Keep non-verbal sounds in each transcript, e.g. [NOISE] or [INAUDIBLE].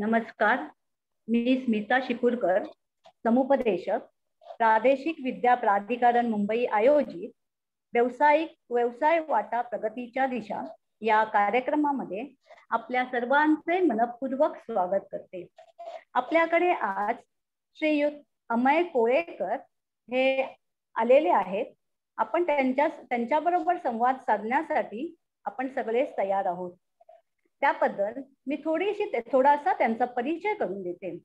नमस्कार. मी स्मिता शिपूरकर समुपदेशक प्रादेशिक विद्या प्राधिकरण मुंबई आयोजित व्यावसायिक व्यवसाय वाटा प्रगतीच्या दिशा या कार्यक्रमामध्ये आपल्या सर्वांचे मनपूर्वक स्वागत करते. आपल्याकडे आज श्रीयुत अमय कोळेकर हे आलेले आहेत. आपण त्यांच्या त्यांच्याबरोबर संवाद साधण्यासाठी आपण सगळेच तयार आहोत. त्याबद्दल मी थोडीशी थोडासा त्यांचा परिचय करून देते.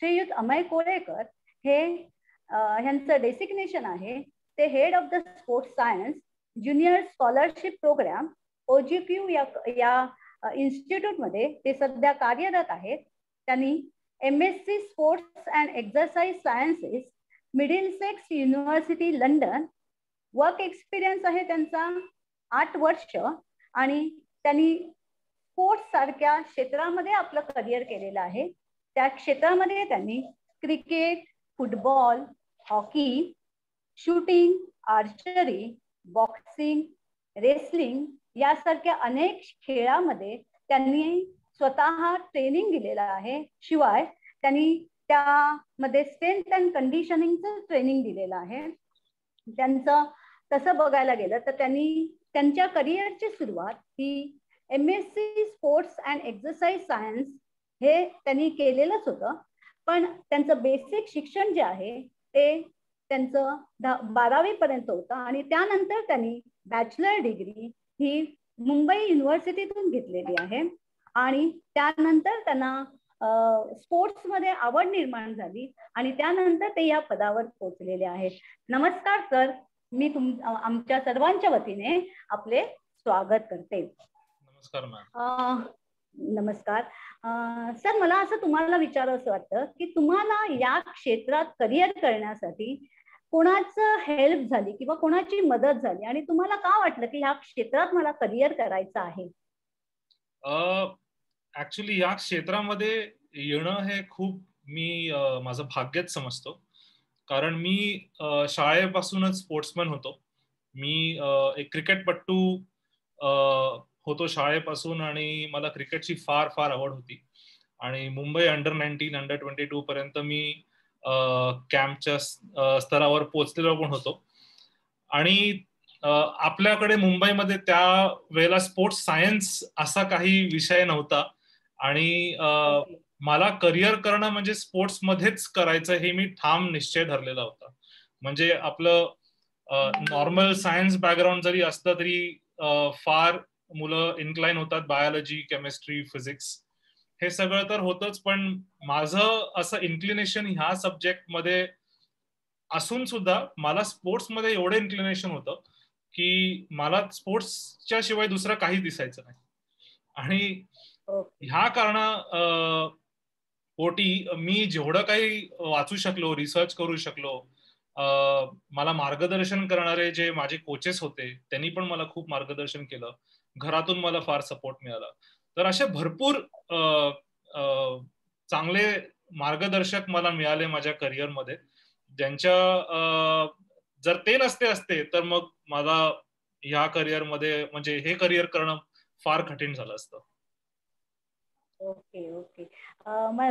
श्रीयुत अमय कोळेकर हे ह्यांचं डेसिग्नेशन आहे. ते head of the sports science junior scholarship programme OGQ या या इन्स्टिट्यूटमध्ये ते सध्या कार्यरत आहेत. त्यांनी M S C sports and exercise sciences Middlesex university London work experience आहे त्यांचा आठ वर्ष. आणि त्यांनी स्पोर्ट्स सारख्या क्षेत्रामध्ये आपलं करिअर केलेलं आहे. त्या क्षेत्रामध्ये त्यांनी cricket football hockey shooting archery boxing wrestling यासारख्या अनेक खेळामध्ये त्यांनी स्वतः ट्रेनिंग दिलेलं आहे. शिवाय त्यांनी त्यामध्ये स्ट्रेंथ अँड कंडिशनिंगचं ट्रेनिंग दिलेलं आहे. त्यांचं तसं बघायला गेलं तर त्यांनी त्यांच्या करिअरची सुरुवात ही M S C sports and exercise science हे त्यांनी केलेलंच होतं. पण त्यांचं बेसिक शिक्षण जे आहे ते त्यांचं बारावी पर्यंत होतं आणि त्यानंतर त्यांनी बॅचलर डिग्री ही मुंबई युनिव्हर्सिटीतून घेतलेली आहे. आणि त्यानंतर त्यांना स्पोर्ट्समध्ये आवड निर्माण झाली आणि त्यानंतर ते या पदावर पोहोचलेले आहेत. नमस्कार सर. मी तुम आमच्या सर्वांच्या वतीने आपले स्वागत करते. नमस्कार मॅम. नमस्कार. सर मला असं तुम्हाला विचारावंसं वाटतं की तुम्हाला या क्षेत्रात करिअर करण्यासाठी कोणाचं हेल्प झाली किंवा कोणाची मदत झाली? आणि तुम्हाला का वाटलं की ह्या क्षेत्रात मला करिअर करायचं आहे? ऍक्च्युली या क्षेत्रामध्ये येणं हे खूप मी माझं भाग्यच समजतो. कारण मी शाळेपासूनच स्पोर्ट्समॅन होतो. मी एक क्रिकेटपट्टू होतो शाळेपासून आणि मला क्रिकेटची फार फार आवड होती. आणि Mumbai under nineteen under twenty two पर्यंत मी कॅम्पच्या स्तरावर पोहोचलेलो पण होतो. आणि आपल्याकडे मुंबईमध्ये त्या वेळेला स्पोर्ट्स सायन्स असा काही विषय नव्हता. आणि मला करिअर करणं म्हणजे स्पोर्ट्स मध्येच करायचं हे मी ठाम निश्चय धरलेला होता. म्हणजे आपलं नॉर्मल सायन्स बॅकग्राऊंड जरी असलं तरी फार मुलं इन्क्लाइन होतात बायोलॉजी केमिस्ट्री फिजिक्स हे सगळं तर होतच पण माझं असं इन्क्लिनेशन ह्या सब्जेक्टमध्ये असून सुद्धा मला स्पोर्ट्समध्ये एवढं इन्क्लिनेशन होतं की मला स्पोर्ट्सच्या शिवाय दुसरं काही दिसायचं नाही. आणि ह्या कारणा पोटी मी जेवढं काही वाचू शकलो रिसर्च करू शकलो मला मार्गदर्शन करणारे जे माझे कोचेस होते त्यांनी पण मला खूप मार्गदर्शन केलं. घरातून मला फार सपोर्ट मिळाला. तर असे भरपूर चांगले मार्गदर्शक मला मिळाले माझ्या करिअरमध्ये ज्यांच्या जर ते नसते असते तर मग मला ह्या करिअरमध्ये म्हणजे हे करिअर करणं फार कठीण झालं असतं. Okay okay.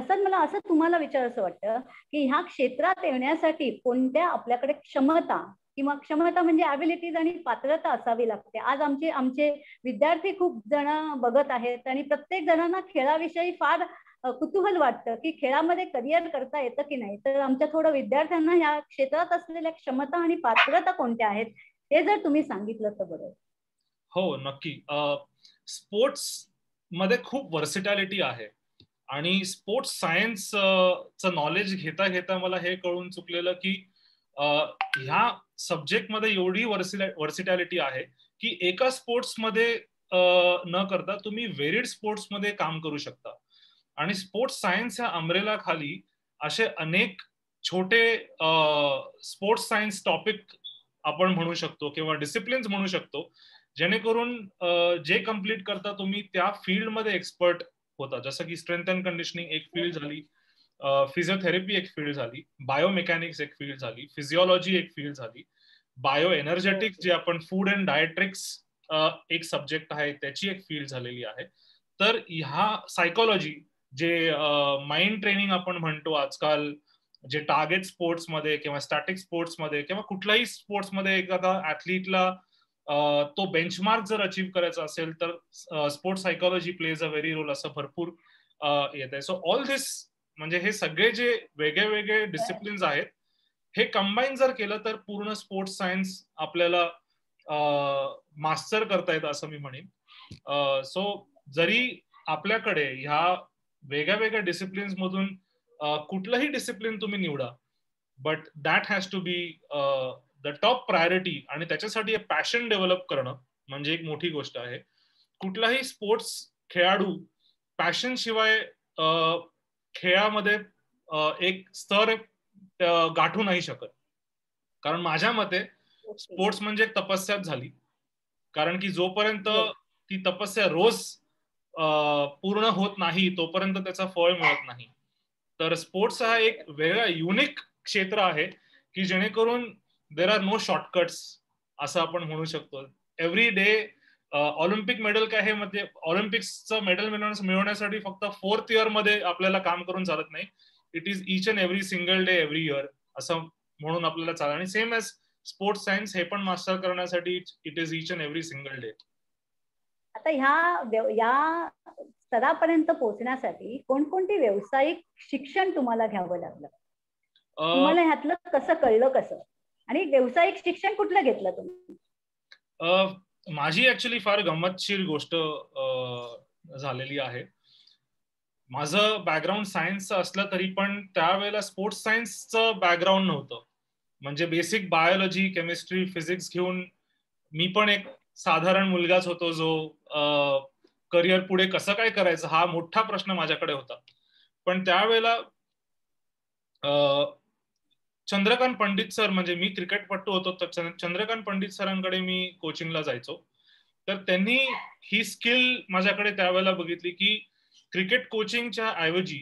सर मला असं तुम्हाला विचारायचं वाटतं की ह्या क्षेत्रात येण्यासाठी कोणत्या आपल्याकडे क्षमता किंवा क्षमता म्हणजे ॲबिलिटीज आणि पात्रता असावी लागते. आज आमचे आमचे विद्यार्थी खूप जण बघत आहेत आणि प्रत्येक जणांना खेळाविषयी फार कुतूहल वाटतं की खेळामध्ये करिअर करता येतं की नाही. तर आमच्या थोडं विद्यार्थ्यांना या क्षेत्रात असलेल्या क्षमता आणि पात्रता कोणत्या आहेत हे जर तुम्ही सांगितलं तर बरं. हो नक्की. स्पोर्ट्समध्ये खूप वर्सिटॅलिटी आहे आणि स्पोर्ट्स सायन्स च नॉलेज घेता घेता मला हे कळून चुकलेलं की ह्या सब्जेक्टमध्ये एवढी वर्सिटॅलिटी आहे की एका स्पोर्ट्समध्ये न करता तुम्ही व्हेरिड स्पोर्ट्समध्ये काम करू शकता. आणि स्पोर्ट्स सायन्स ह्या अमरेला खाली असे अनेक छोटे स्पोर्ट्स सायन्स टॉपिक आपण म्हणू शकतो किंवा डिसिप्लिन्स म्हणू शकतो जेणेकरून जे कंप्लीट करता तुम्ही त्या फील्डमध्ये एक्सपर्ट होता. जसं की स्ट्रेंथ अँड कंडिशनिंग एक फील्ड झाली. फिजिओथेरपी एक फील्ड झाली बायोमेकॅनिक्स एक फील्ड झाली फिजिओलॉजी एक फील्ड झाली. बायो एनर्जेटिक्स जे आपण फूड अँड डायट्रिक्स एक सब्जेक्ट आहे त्याची एक फील्ड झालेली आहे. तर ह्या सायकोलॉजी जे माइंड ट्रेनिंग आपण म्हणतो आजकाल जे टार्गेट स्पोर्ट्समध्ये किंवा स्टॅटिक स्पोर्ट्समध्ये किंवा कुठल्याही स्पोर्ट्समध्ये एखादा ऍथलीटला तो बेंचमार्क जर अचीव्ह करायचा असेल तर sports psychology plays a very role असं भरपूर येत आहे सो ऑल दिस म्हणजे हे सगळे जे वेगळे वेगळे डिसिप्लिन्स आहेत हे कंबाईन जर केलं तर पूर्ण स्पोर्ट्स सायन्स आपल्याला मास्टर करता येतं असं मी म्हणेन. सो जरी आपल्याकडे ह्या वेगळ्या वेगळ्या डिसिप्लिन्स मधून कुठलंही डिसिप्लिन तुम्ही निवडा but that has to be the top priority आणि त्याच्यासाठी पॅशन डेव्हलप करणं म्हणजे एक मोठी गोष्ट आहे. कुठलाही स्पोर्ट्स खेळाडू पॅशन शिवाय खेळामध्ये एक स्तर गाठू नाही शकत. कारण माझ्या मते स्पोर्ट्स म्हणजे तपस्याच झाली. कारण की जोपर्यंत ती तपस्या रोज पूर्ण होत नाही तोपर्यंत त्याचा फळ मिळत नाही. तर स्पोर्ट्स हा एक वेगळा युनिक क्षेत्र आहे की जेणेकरून देर आर नो शॉर्टकट्स असं आपण म्हणू शकतो. एव्हरी डे ऑलिम्पिक मेडल काय हे म्हणजे ऑलिम्पिक्सचं मेडल मिळवण्यासाठी फक्त फोर्थ इयरमध्ये आपल्याला काम करून चालत नाही. It is each and every single day every year असं म्हणून आपल्याला चालत आणि सेम एज स्पोर्ट्स सायन्स हे पण मास्टर करण्यासाठी it is each and every single day आता ह्या या स्तरापर्यंत पोहोचण्यासाठी कोणकोणती व्यावसायिक शिक्षण तुम्हाला घ्यावं लागलं? तुम्हाला ह्यातलं कसं कळलं कसं? आणि व्यावसायिक शिक्षण कुठलं घेतलं तुम्ही? माझी ऍक्च्युली फार गमतशीर गोष्ट झालेली आहे. माझं बॅकग्राऊंड सायन्सचं असलं तरी पण त्यावेळेला स्पोर्ट्स सायन्सचं बॅकग्राऊंड नव्हतं. म्हणजे बेसिक बायोलॉजी केमिस्ट्री फिजिक्स घेऊन मी पण एक साधारण मुलगाच होतो जो करिअर पुढे कसं काय करायचं हा मोठा प्रश्न माझ्याकडे होता. पण त्यावेळेला चंद्रकांत पंडित सर म्हणजे मी क्रिकेटपट्टू होतो तर चंद्रकांत पंडित सरांकडे मी कोचिंगला जायचो. तर त्यांनी ही स्किल माझ्याकडे त्यावेळेला बघितली की क्रिकेट कोचिंगच्या ऐवजी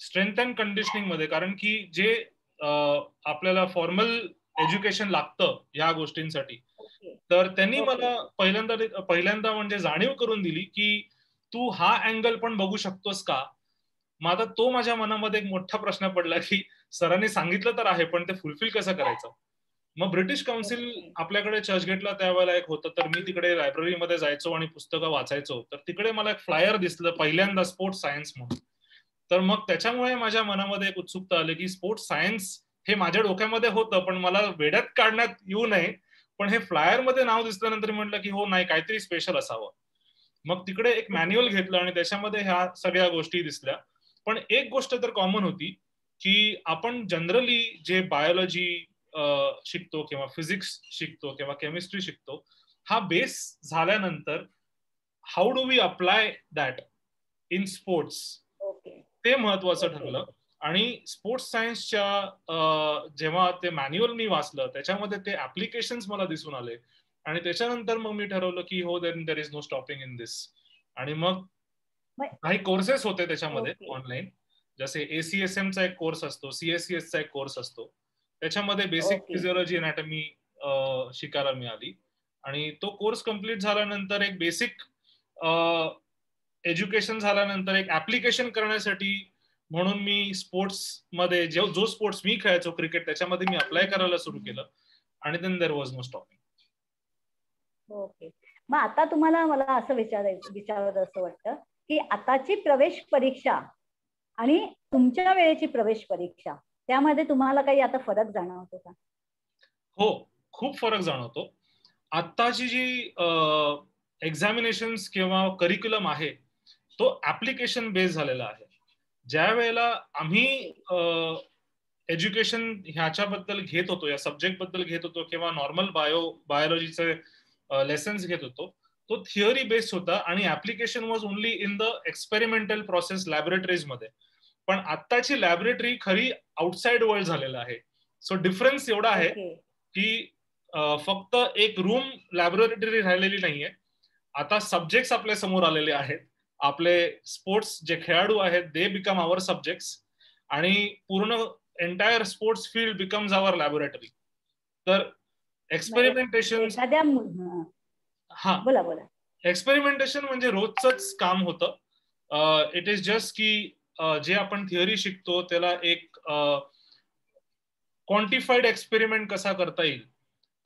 स्ट्रेंथ अँड कंडिशनिंगमध्ये कारण की जे आपल्याला फॉर्मल एज्युकेशन लागतं या गोष्टींसाठी तर त्यांनी मला पहिल्यांदा पहिल्यांदा म्हणजे जाणीव करून दिली की तू हा अँगल पण बघू शकतोस का? मग आता तो माझ्या मनामध्ये एक मोठा प्रश्न पडला की सरांनी सांगितलं तर आहे पण ते फुलफिल कसं करायचं? मग ब्रिटिश काउन्सिल आपल्याकडे चर्चगेटला त्यावेळेला एक होतं तर मी तिकडे लायब्ररीमध्ये जायचो आणि पुस्तकं वाचायचो. तर तिकडे मला एक फ्लायर दिसलं पहिल्यांदा स्पोर्ट्स सायन्स म्हणून. तर मग त्याच्यामुळे माझ्या मनामध्ये एक उत्सुकता आली की स्पोर्ट्स सायन्स हे माझ्या डोक्यामध्ये होतं पण मला वेड्यात काढण्यात येऊ नये. पण हे फ्लायरमध्ये नाव दिसल्यानंतर म्हटलं की हो नाही काहीतरी स्पेशल असावं. मग तिकडे एक मॅन्युअल घेतलं आणि त्याच्यामध्ये ह्या सगळ्या गोष्टी दिसल्या. पण एक गोष्ट तर कॉमन होती की आपण जनरली जे बायोलॉजी शिकतो किंवा फिजिक्स शिकतो किंवा केमिस्ट्री शिकतो हा बेस झाल्यानंतर how do we apply that in sports ते महत्वाचं ठरलं. आणि स्पोर्ट्स सायन्सच्या जेव्हा ते मॅन्युअल मी वाचलं त्याच्यामध्ये ते ऍप्लिकेशन मला दिसून आले. आणि त्याच्यानंतर मग मी ठरवलं की हो then there is no stopping in this आणि मग काही कोर्सेस होते त्याच्यामध्ये ऑनलाईन जसे एसीएसएम चा एक कोर्स असतो सीएससीएस चा एक कोर्स असतो. त्याच्यामध्ये बेसिक फिजिओलॉजी अनॅटमी शिकायला मिळाली. आणि तो कोर्स कंप्लीट झाल्यानंतर एक बेसिक एज्युकेशन झाल्यानंतर एक ऍप्लिकेशन करण्यासाठी म्हणून मी स्पोर्ट्समध्ये जो स्पोर्ट्स मी खेळायचो क्रिकेट त्याच्यामध्ये मी अप्लाय करायला सुरू केलं. आणि then there was no stopping okay मग आता तुम्हाला मला असं विचारायचं विचारायचं असं वाटतं की आताची प्रवेश परीक्षा आणि तुमच्या वेळेची प्रवेश परीक्षा त्यामध्ये तुम्हाला काही आता फरक जाणवतो का? हो खूप फरक जाणवतो. आत्ताची जी एक्झामिनेशन किंवा करिक्युलम आहे तो ऍप्लिकेशन बेस झालेला आहे. ज्या वेळेला आम्ही एज्युकेशन ह्याच्याबद्दल घेत होतो या सब्जेक्टबद्दल घेत होतो किंवा नॉर्मल बायो बायोलॉजीचे लेसन्स घेत होतो तो थिअरी बेस्ड होता आणि application was only in the experimental process लॅबोरेटरीजमध्ये. पण आत्ताची लॅबोरेटरी खरी आउटसाइड वर्ल्ड झालेला आहे. सो डिफरन्स एवढा आहे की फक्त एक रूम लॅबोरेटरी राहिलेली नाहीये. आता सब्जेक्ट आपल्यासमोर आलेले आहेत. आपले स्पोर्ट्स जे खेळाडू आहेत दे बिकम आवर सब्जेक्ट आणि पूर्ण entire sports field becomes our laboratory तर एक्सपेरिमेंटेशन हा. बोला बोला. एक्सपेरिमेंटेशन म्हणजे रोजच काम होतं. इट इज जस्ट की जे आपण थिअरी शिकतो त्याला एक क्वांटिफाईड एक्सपेरिमेंट कसा करता येईल?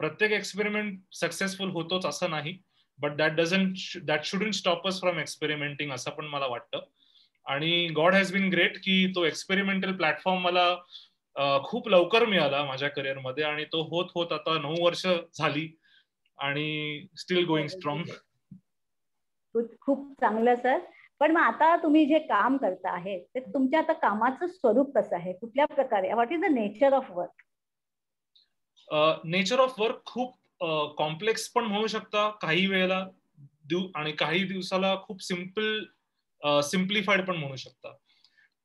प्रत्येक एक्सपेरिमेंट सक्सेसफुल होतोच असं नाही but that doesn't that shouldn't stop us from experimenting असं पण मला वाटतं. आणि गॉड हॅज बीन ग्रेट की तो एक्सपेरिमेंटल प्लॅटफॉर्म मला खूप लवकर मिळाला माझ्या करिअरमध्ये आणि तो होत होत आता नऊ वर्ष झाली आणि स्टील गोइंग स्ट्रॉंग खूप चांगलं सर पण मग आता तुम्ही जे काम करता आहे ते तुमच्या आता कामाचं स्वरूप कसं आहे? कुठल्या प्रकारे? What is the nature of work nature of work खूप कॉम्प्लेक्स पण म्हणू शकता. काही वेळेला आणि काही दिवसाला खूप सिंपल सिम्प्लिफाईड पण म्हणू शकता.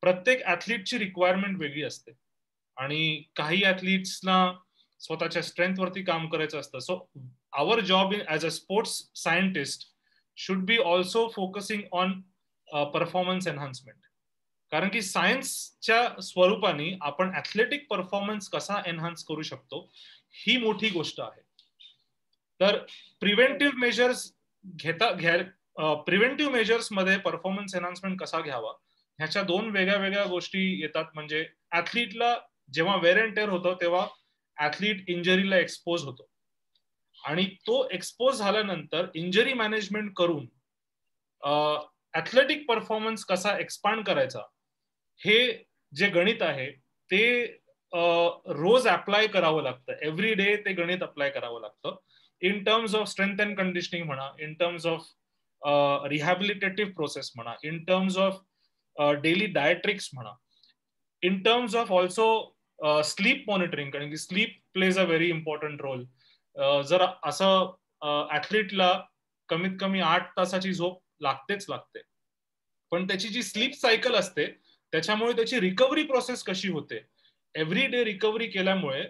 प्रत्येक ऍथलीटची रिक्वायरमेंट वेगळी असते. आणि काही ऍथलीट्सना स्वतःच्या स्ट्रेंथ वरती काम करायचं असतं. So our job in as a sports scientist should be also focusing on performance enhancement कारण की सायन्सच्या स्वरूपाने आपण ऍथलेटिक परफॉर्मन्स कसा एनहान्स करू शकतो ही मोठी गोष्ट आहे. तर प्रिव्हेंटिव्ह मेजर्स घेता घ्या प्रिव्हेंटिव्ह मेजर्समध्ये परफॉर्मन्स एन्हान्समेंट कसा घ्यावा ह्याच्या दोन वेगळ्या वेगळ्या गोष्टी येतात. म्हणजे ऍथलीटला जेव्हा वेर अँड टेअर होतो तेव्हा ऍथलीट इंजरीला एक्सपोज होतो. आणि तो एक्सपोज झाल्यानंतर इंजरी मॅनेजमेंट करून ऍथलेटिक परफॉर्मन्स कसा एक्सपांड करायचा? हे जे गणित आहे ते रोज अप्लाय करावं लागतं. एव्हरी डे ते गणित अप्लाय करावं लागतं. In terms of strength and conditioning म्हणा in terms of rehabilitative process म्हणा in terms of daily dietetics म्हणा in terms of also sleep monitoring कारण की sleep plays a very important role जर असं ऍथलीटला कमीत कमी आठ तासाची झोप लागतेच लागते. पण त्याची जी स्लीप सायकल असते त्याच्यामुळे त्याची रिकव्हरी प्रोसेस कशी होते? एव्हरी डे रिकव्हरी केल्यामुळे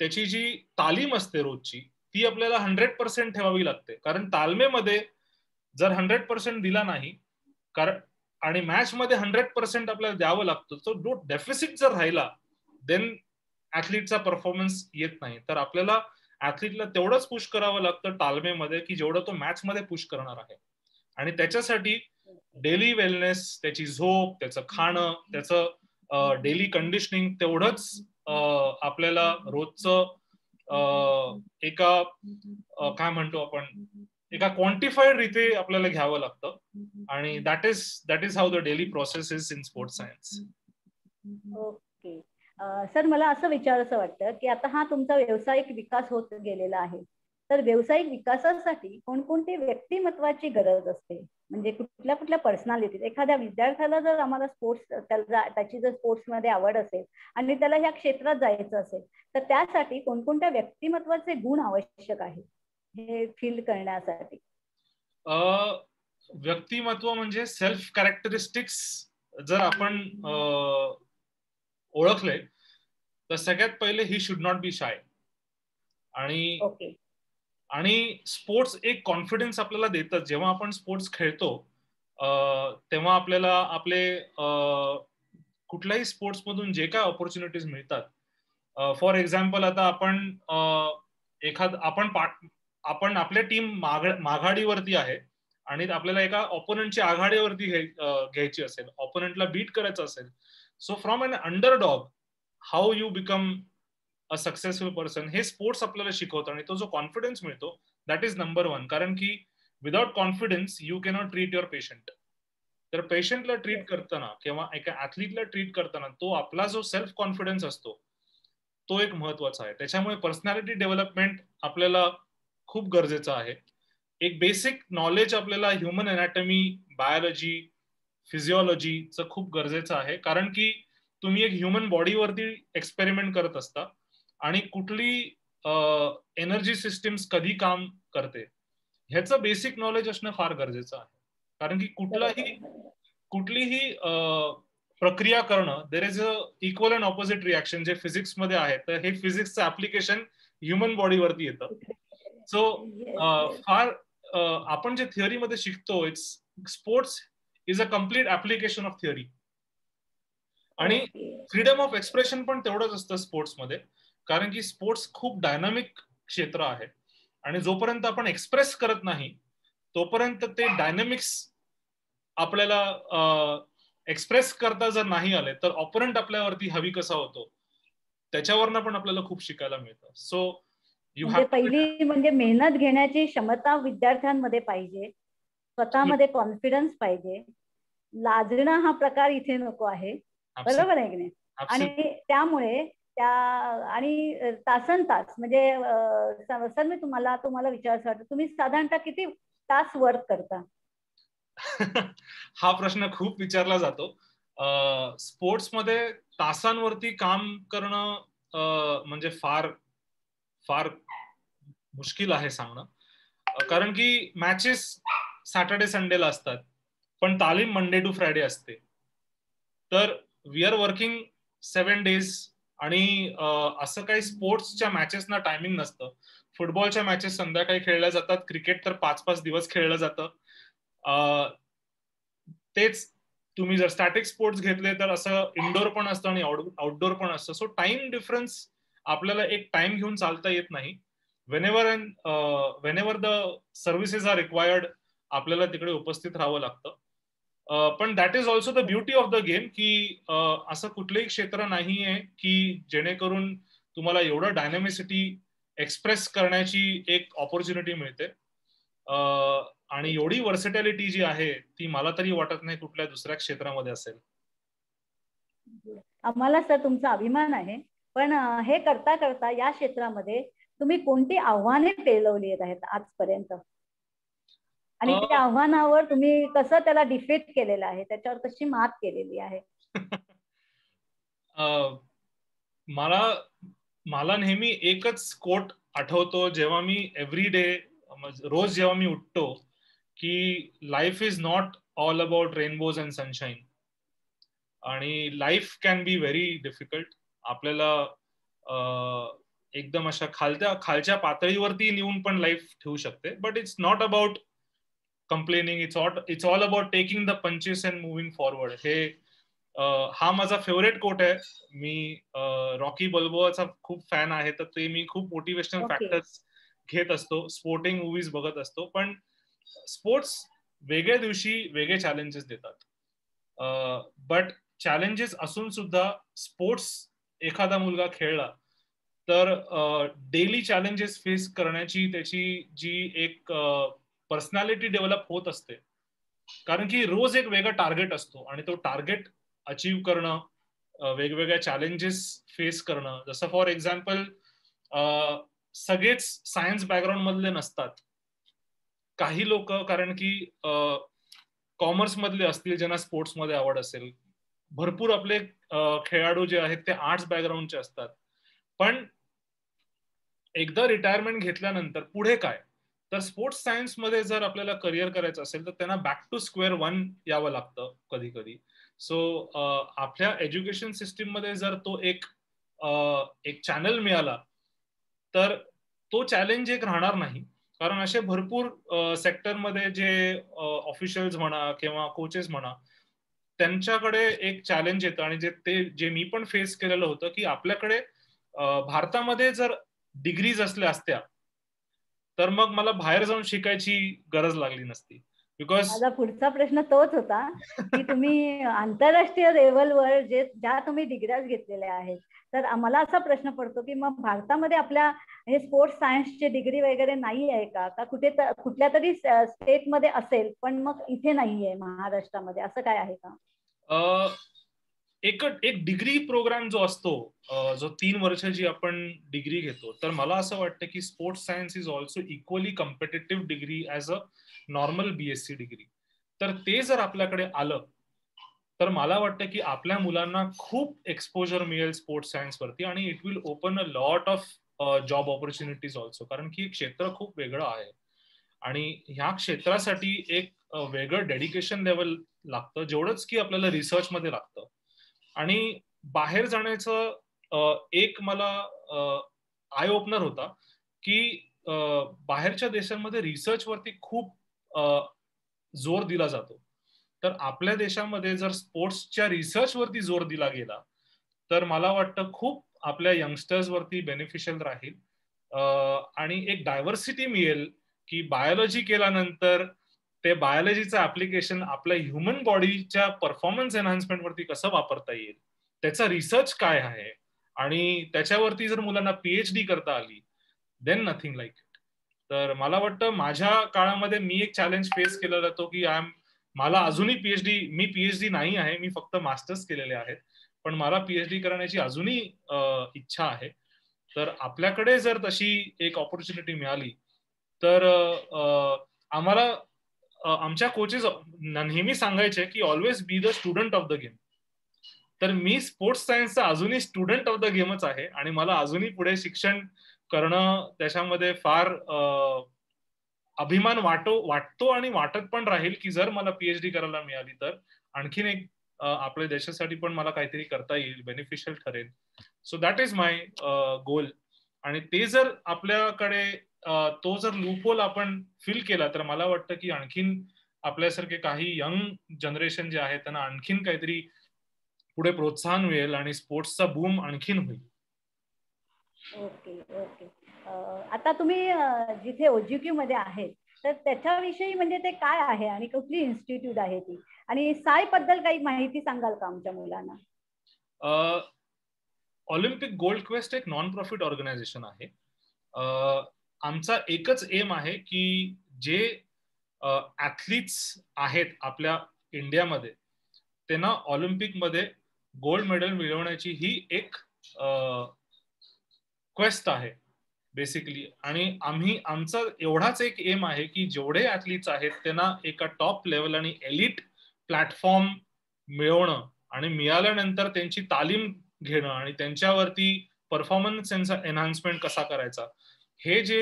त्याची जी तालीम असते रोजची ती आपल्याला हंड्रेड पर्सेंट ठेवावी लागते. कारण तालमेमध्ये जर हंड्रेड पर्सेंट दिला नाही कारण आणि मॅच मध्ये हंड्रेड पर्सेंट आपल्याला द्यावं लागतं तो जो डेफिसिट जर राहिला देन ऍथलीटचा परफॉर्मन्स येत नाही. तर आपल्याला ऍथलीटला तेवढंच पुश करावं लागतं तालमेमध्ये की जेवढं तो मॅच मध्ये पुश करणार आहे. आणि त्याच्यासाठी डेली वेलनेस त्याची झोप त्याचं खाणं त्याचं डेली कंडिशनिंग तेवढंच आपल्याला रोजचं एका काय म्हणतो आपण एका क्वांटिफाईड रीते आपल्याला घ्यावं लागतं. आणि that is that is how the daily process is in sports science okay. Sir मला असं विचारायचं वाटतं की आता हा तुमचा व्यावसायिक विकास होत गेलेला आहे. तर व्यावसायिक विकासासाठी कोणकोणती व्यक्तिमत्वाची गरज असते? म्हणजे कुठल्या कुठल्या पर्सनॅलिटी एखाद्या विद्यार्थ्याला जर आम्हाला स्पोर्ट्स त्याला त्याची जर स्पोर्ट्समध्ये आवड असेल आणि त्याला ह्या क्षेत्रात जायचं असेल तर त्यासाठी कोणकोणत्या व्यक्तिमत्वाचे गुण आवश्यक आहे हे फील्ड करण्यासाठी? व्यक्तिमत्व म्हणजे सेल्फ कॅरेक्टरिस्टिक्स जर आपण ओळखले तर सगळ्यात पहिले he should not be shy आणि आणि स्पोर्ट्स एक कॉन्फिडन्स आपल्याला देतात जेव्हा आपण स्पोर्ट्स खेळतो तेव्हा आपल्याला आपले कुठल्याही स्पोर्ट्स मधून जे काय ऑपॉर्च्युनिटीज मिळतात. फॉर एक्झाम्पल आता आपण एखाद आपण आपण आपल्या टीम माघाडीवरती आहे आणि आपल्याला एका ऑपोनंटची आघाडीवरती घ्यायची असेल ऑपोनंटला बीट करायचं असेल. So from an underdog how you become a successful person हे स्पोर्ट्स आपल्याला शिकवतो आणि तो जो कॉन्फिडन्स मिळतो दॅट इज नंबर वन कारण की without confidence you cannot treat your patient तर पेशंटला ट्रीट करताना किंवा एका ऍथलीटला ट्रीट करताना तो आपला जो सेल्फ कॉन्फिडन्स असतो तो एक महत्त्वाचा आहे. त्याच्यामुळे पर्सनॅलिटी डेव्हलपमेंट आपल्याला खूप गरजेचं आहे. एक बेसिक नॉलेज आपल्याला ह्युमन अनॅटमी बायोलॉजी फिजिओलॉजीचं खूप गरजेचं आहे. कारण की तुम्ही एक ह्युमन बॉडीवरती एक्सपेरिमेंट करत असता आणि कुठली एनर्जी सिस्टीम्स कधी काम करते ह्याचं बेसिक नॉलेज असणं फार गरजेचं आहे. कारण की कुठलाही कुठलीही प्रक्रिया करणं there is a equal and opposite reaction जे फिजिक्समध्ये आहे तर हे फिजिक्सचं ऍप्लिकेशन ह्युमन बॉडीवरती येतं. सो फार आपण जे थिअरीमध्ये शिकतो it's sports is a complete application of theory आणि फ्रीडम ऑफ एक्सप्रेशन पण तेवढंच असतं स्पोर्ट्समध्ये कारण की स्पोर्ट्स खूप डायनामिक क्षेत्र आहे. आणि जोपर्यंत आपण एक्सप्रेस करत नाही तोपर्यंत ते डायनामिक्स आपल्याला एक्सप्रेस करता जर नाही आले तर ऑपरंट आपल्यावरती हवी कसा होतो त्याच्यावरनं पण आपल्याला खूप शिकायला मिळतं. सो यू म्हणजे पहिली म्हणजे मेहनत घेण्याची क्षमता विद्यार्थ्यांमध्ये पाहिजे स्वतःमध्ये कॉन्फिडन्स पाहिजे. लाजणं हा प्रकार इथे नको आहे. बरोबर आहे की नाही? आणि त्यामुळे त्या आणि तासन तास म्हणजे सर मी तुम्हाला तुम्हाला विचारायचं वाटतं तुम्ही साधारणतः किती तास वर्क करता? हा प्रश्न खूप विचारला जातो. स्पोर्ट्समध्ये तासांवरती काम करणं म्हणजे फार फार मुश्किल आहे सांगणं. कारण की मॅचेस सॅटर्डे संडेला असतात पण तालीम मंडे टू फ्रायडे असते. तर we are working seven days आणि असं काही स्पोर्ट्सच्या मॅचेसना टायमिंग नसतं. फुटबॉलच्या मॅचेस संध्याकाळी खेळल्या जातात. क्रिकेट तर पाच पाच दिवस खेळलं जातं. तेच तुम्ही जर स्टॅटिक स्पोर्ट्स घेतले तर असं इनडोअर पण असतं आणि आउटडोअर पण असतं. सो टाइम डिफरन्स आपल्याला एक टाइम घेऊन चालता येत नाही. Whenever and whenever the services are required आपल्याला तिकडे उपस्थित राहावं लागतं. पण that is also the beauty of the game की असं कुठलंही क्षेत्र नाही आहे की जेणेकरून तुम्हाला एवढं डायनॅमिसिटी एक्सप्रेस करण्याची एक ऑपॉर्च्युनिटी मिळते. आणि एवढी वर्सिटॅलिटी जी आहे ती मला तरी वाटत नाही कुठल्या दुसऱ्या क्षेत्रामध्ये असेल. आम्हाला सर तुमचा अभिमान आहे पण हे करता करता या क्षेत्रामध्ये तुम्ही कोणती आव्हाने पेलवली आहेत आजपर्यंत? आणि त्या आव्हानावर तुम्ही कसं त्याला डिफेक्ट केलेलं आहे त्याच्यावर कशी मात केलेली आहे? [LAUGHS] मला मला नेहमी एकच कोट आठवतो जेव्हा मी एव्हरी डे रोज जेव्हा मी उठतो की life is not all about rainbows and sunshine आणि life can be very difficult आपल्याला एकदम अशा खालत्या खालच्या पातळीवरती लिहून पण लाईफ ठेवू शकते. But it's not about complaining it's out it's all about taking the punches and moving forward हे हा माझा फेवरेट कोट आहे. मी रॉकी बल्बोचा खूप फॅन आहे तर ते मी खूप मोटिवेशनल फॅक्टर्स घेत असतो. स्पोर्टिंग मुव्हीज बघत असतो. पण स्पोर्ट्स वेगळ्या दिवशी वेगळे चॅलेंजेस देतात. बट चॅलेंजेस असून सुद्धा स्पोर्ट्स एखादा मुलगा खेळला तर डेली चॅलेंजेस फेस करण्याची त्याची जी एक पर्सनॅलिटी डेव्हलप होत असते. कारण की रोज एक वेगळा टार्गेट असतो आणि तो टार्गेट अचीव करणं वेगवेगळ्या चॅलेंजेस फेस करणं. जसं फॉर एक्झाम्पल सगळेच सायन्स बॅकग्राऊंड मधले नसतात. काही लोक कारण की कॉमर्स मधले असतील ज्यांना स्पोर्ट्समध्ये आवड असेल. भरपूर आपले खेळाडू जे आहेत ते आर्ट्स बॅकग्राऊंडचे असतात. पण एकदा रिटायरमेंट घेतल्यानंतर पुढे काय? तर स्पोर्ट्स सायन्समध्ये जर आपल्याला करिअर करायचं असेल तर त्यांना बॅक टू स्क्वेअर वन यावं लागतं कधी कधी सो आपल्या एज्युकेशन सिस्टीममध्ये जर तो एक एक चॅनल मिळाला तर तो चॅलेंज एक राहणार नाही. कारण असे भरपूर सेक्टरमध्ये जे ऑफिशियल्स म्हणा किंवा कोचेस म्हणा त्यांच्याकडे एक चॅलेंज येतं आणि जे ते जे मी पण फेस केलेलं होतं की आपल्याकडे भारतामध्ये जर डिग्रीज असल्या असत्या तर मग मला बाहेर जाऊन शिकायची गरज लागली नसती. बिकॉज माझा पुढचा प्रश्न तोच होता की तुम्ही आंतरराष्ट्रीय लेवलवर जे ज्या तुम्ही डिग्र्याज घेतलेल्या आहेत तर आम्हाला असा प्रश्न पडतो की मग भारतामध्ये आपल्या हे स्पोर्ट्स सायन्सची डिग्री वगैरे नाही आहे का? का कुठे कुठल्या तरी स्टेटमध्ये असेल पण मग इथे नाही आहे महाराष्ट्रामध्ये असं काय आहे का? एक एक डिग्री प्रोग्राम जो असतो जो तीन वर्षाची आपण डिग्री घेतो तर मला असं वाटतं की sports science is also equally competitive degree as a normal BSc degree तर ते जर आपल्याकडे आलं तर मला वाटतं की आपल्या मुलांना खूप एक्सपोजर मिळेल स्पोर्ट्स सायन्स वरती आणि it will open a lot of job opportunities also कारण की क्षेत्र खूप वेगळं आहे. आणि ह्या क्षेत्रासाठी एक वेगळं डेडिकेशन लेवल लागतं. जेवढंच की आपल्याला रिसर्च मध्ये लागतं. आणि बाहेर जाण्याचं एक मला आय ओपनर होता की बाहेरच्या देशांमध्ये रिसर्च वरती खूप जोर दिला जातो. तर आपल्या देशामध्ये जर स्पोर्ट्सच्या रिसर्च वरती जोर दिला गेला तर मला वाटतं खूप आपल्या यंगस्टर्स वरती बेनिफिशियल राहील. आणि एक डायव्हर्सिटी मिळेल की बायोलॉजी केल्यानंतर ते बायोलॉजीचं ऍप्लिकेशन आपल्या ह्युमन बॉडीच्या परफॉर्मन्स एनहान्समेंट वरती कसं वापरता येईल त्याचा रिसर्च काय आहे? आणि त्याच्यावरती जर मुलांना पीएचडी करता आली देन नथिंग लाईक इट तर मला वाटतं माझ्या काळामध्ये मी एक चॅलेंज फेस केलेला जातो की आय एम मला अजूनही पीएचडी मी पीएचडी नाही आहे मी फक्त मास्टर्स केलेले आहेत पण मला पीएचडी करण्याची अजूनही इच्छा आहे. तर आपल्याकडे जर तशी एक ऑपॉर्च्युनिटी मिळाली तर आम्हाला आमच्या कोचेस नेहमी सांगायचे की always be the student of the game तर मी स्पोर्ट्स सायन्सचा अजूनही स्टुडंट ऑफ द गेमच आहे आणि मला अजूनही पुढे शिक्षण करणं त्याच्यामध्ये फार अभिमान वाटो वाटतो आणि वाटत पण राहील की जर मला पीएचडी करायला मिळाली तर आणखीन एक आपल्या देशासाठी पण मला काहीतरी करता येईल बेनिफिशियल ठरेल. So that is my goal आणि ते जर आपल्याकडे तो जर लूपहोल आपण फिल केला तर मला वाटतं की आणखीन आपल्यासारखे काही यंग जनरेशन जे आहे त्यांना आणखीन काहीतरी पुढे प्रोत्साहन मिळेल आणि स्पोर्ट्सचा बूम आणखीन होईल. Okay okay. आता तुम्ही जिथे ओजीक्यू मध्ये आहेत तर त्याच्याविषयी म्हणजे ते काय आहे आणि कुठली इन्स्टिट्यूट आहे ती? आणि सायबद्दल काही माहिती सांगाल का आमच्या मुलांना? ऑलिम्पिक गोल्ड क्वेस्ट एक नॉन प्रॉफिट ऑर्गनायझेशन आहे आमचा एकच एम आहे की जे ऍथलीट्स आहेत आपल्या इंडियामध्ये त्यांना ऑलिम्पिकमध्ये गोल्ड मेडल मिळवण्याची ही एक क्वेस्ट आहे बेसिकली आणि आम्ही आमचा एवढाच एक एम आहे की जेवढे ऍथलीट्स आहेत त्यांना एका टॉप लेवल आणि एलिट प्लॅटफॉर्म मिळवणं आणि मिळाल्यानंतर त्यांची तालीम घेणं आणि त्यांच्यावरती परफॉर्मन्स त्यांचा एनहान्समेंट कसा करायचा हे जे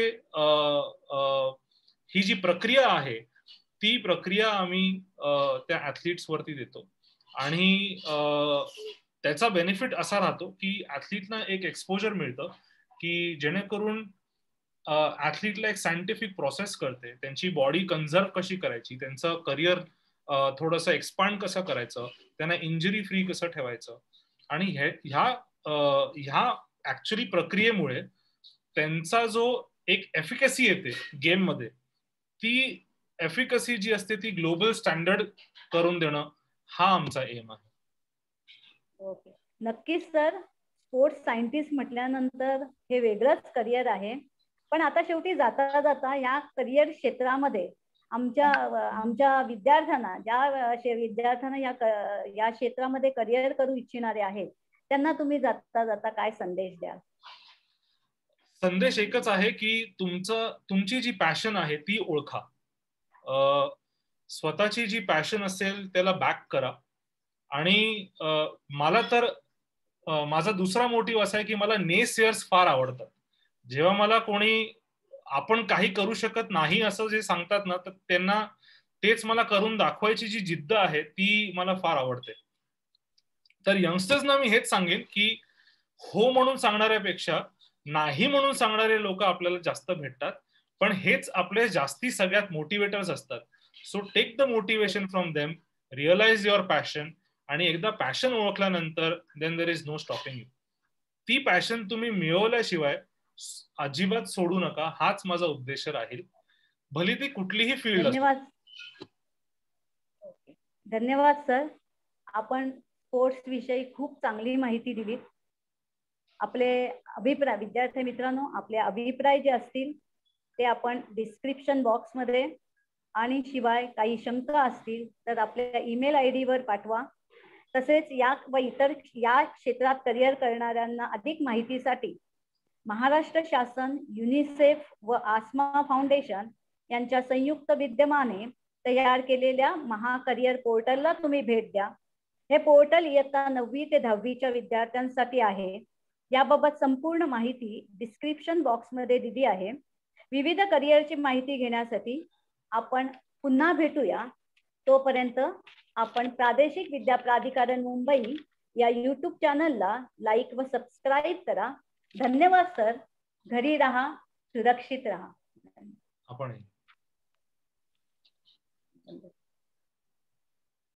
ही जी प्रक्रिया आहे ती प्रक्रिया आम्ही त्या ऍथलीट्स वरती देतो. आणि त्याचा बेनिफिट असा राहतो की ऍथलीटना एक एक्सपोजर मिळतं की जेणेकरून ऍथलीटला एक सायंटिफिक प्रोसेस करते त्यांची बॉडी कन्झर्व कशी करायची? त्यांचं करिअर थोडस एक्सपांड कसं करायचं? त्यांना इंजुरी फ्री कसं ठेवायचं? आणि हे ह्या ह्या ऍक्च्युली प्रक्रियेमुळे त्यांचा जो एक एफिकसी येते गेममध्ये ती एफिकसी जी असते ती ग्लोबल स्टँडर्ड करून देणं हा आमचा एम आहे. ओके नक्कीच सर स्पोर्ट्स सायंटिस्ट म्हटल्यानंतर हे वेगळंच करिअर आहे. पण आता शेवटी जाता जाता या करिअर क्षेत्रामध्ये आमच्या आमच्या विद्यार्थ्यांना ज्या विद्यार्थ्यांना या या क्षेत्रामध्ये करिअर करू इच्छिणारे आहेत त्यांना तुम्ही जाता जाता काय संदेश द्याल? संदेश एकच आहे की तुमचं तुमची जी पॅशन आहे ती ओळखा. स्वतःची जी पॅशन असेल त्याला बॅक करा. आणि मला तर माझा दुसरा मोटिव्ह असा आहे की मला नेस फार आवडतात. जेव्हा मला कोणी आपण काही करू शकत नाही असं जे सांगतात ना तर त्यांना तेच मला करून दाखवायची जी जिद्द आहे ती मला फार आवडते. तर यंगस्टर्सना मी हेच सांगेन की हो म्हणून सांगणाऱ्यापेक्षा नाही म्हणून सांगणारे लोक आपल्याला जास्त भेटतात. पण हेच आपले जास्ती सगळ्यात मोटिवेटर्स असतात. So take the motivation from them realise your passion आणि एकदा पॅशन ओळखल्यानंतर then there is no stopping you ती पॅशन तुम्ही मिळवल्याशिवाय अजिबात सोडू नका हाच माझा उद्देश राहील. भली ती कुठलीही फील्ड धन्यवाद. धन्यवाद सर आपण स्पोर्ट्स विषयी खूप चांगली माहिती दिली आपले अभिप्राय विद्यार्थी मित्रांनो आपले अभिप्राय जे असतील ते आपण डिस्क्रिप्शन बॉक्समध्ये आणि शिवाय काही शंका असतील तर आपल्या ईमेल आय डीवर पाठवा. तसेच या व इतर या क्षेत्रात करिअर करणाऱ्यांना अधिक माहितीसाठी महाराष्ट्र शासन युनिसेफ व आस्मा फाउंडेशन यांच्या संयुक्त विद्यमाने तयार केलेल्या महाकरिअर पोर्टलला तुम्ही भेट द्या. हे पोर्टल इयत्ता नववी ते दहावीच्या विद्यार्थ्यांसाठी आहे. याबाबत संपूर्ण माहिती डिस्क्रिप्शन बॉक्समध्ये दिली आहे. विविध करिअरची माहिती घेण्यासाठी आपण पुन्हा भेटूया. तोपर्यंत आपण प्रादेशिक विद्या प्राधिकरण मुंबई या यूट्यूब चॅनलला लाईक व सबस्क्राईब करा. धन्यवाद सर घरी राहा सुरक्षित राहा. आपण